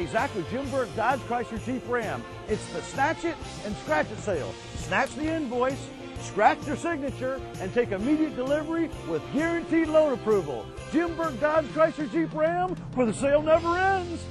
Hey, Zack, with Jim Burke Dodge Chrysler Jeep Ram, it's the Snatch It and Scratch It sale. Snatch the invoice, scratch your signature, and take immediate delivery with guaranteed loan approval. Jim Burke Dodge Chrysler Jeep Ram, where the sale never ends.